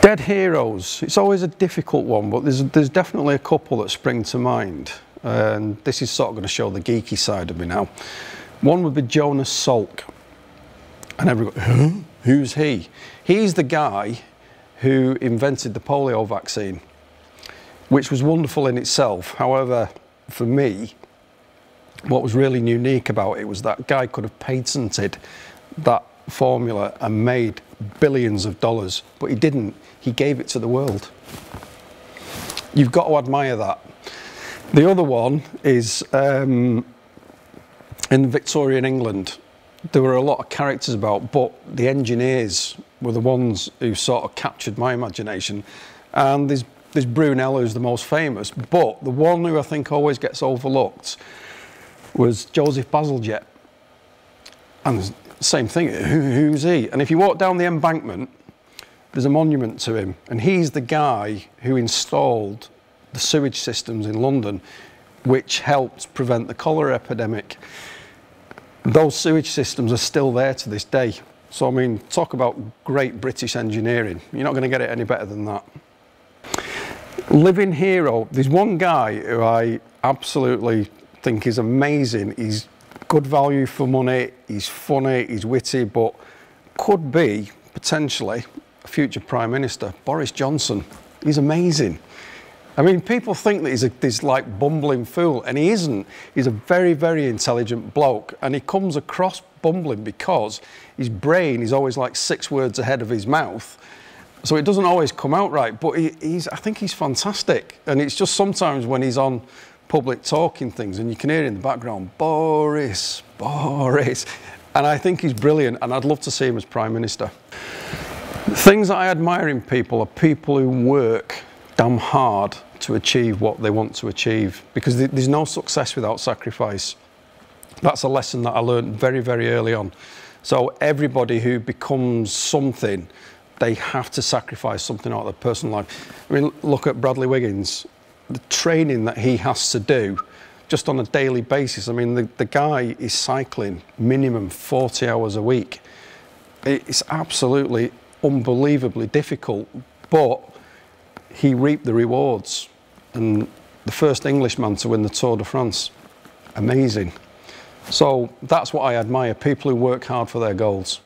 Dead heroes. It's always a difficult one, but there's, there's definitely a couple that spring to mind. And this is sort of going to show the geeky side of me now. One would be Jonas Salk. And everybody, huh? who's he? He's the guy who invented the polio vaccine, which was wonderful in itself. However, for me, what was really unique about it was that guy could have patented that formula and made billions of dollars, but he didn't. He gave it to the world. You've got to admire that. The other one is um, in Victorian England. There were a lot of characters about, but the engineers were the ones who sort of captured my imagination. And there's, there's Brunel, who's the most famous, but the one who I think always gets overlooked was Joseph Bazalgette. And same thing, Who, who's he? And if you walk down the embankment, there's a monument to him. And he's the guy who installed the sewage systems in London, which helped prevent the cholera epidemic. Those sewage systems are still there to this day. So, I mean, talk about great British engineering. You're not going to get it any better than that. Living hero, there's one guy who I absolutely think is amazing. He's good value for money, he's funny, he's witty, but could be potentially a future Prime Minister. Boris Johnson, he's amazing. I mean, people think that he's a, this like bumbling fool, and he isn't. He's a very, very intelligent bloke, and he comes across bumbling because his brain is always like six words ahead of his mouth. So it doesn't always come out right, but he, he's, I think he's fantastic. And it's just sometimes when he's on public talking things and you can hear in the background, Boris, Boris. And I think he's brilliant and I'd love to see him as Prime Minister. Things I admire in people are people who work damn hard to achieve what they want to achieve because there's no success without sacrifice. That's a lesson that I learned very, very early on. So everybody who becomes something, they have to sacrifice something out of their personal life. I mean, look at Bradley Wiggins the training that he has to do just on a daily basis. I mean, the, the guy is cycling minimum 40 hours a week. It's absolutely unbelievably difficult, but he reaped the rewards. And the first Englishman to win the Tour de France, amazing. So that's what I admire, people who work hard for their goals.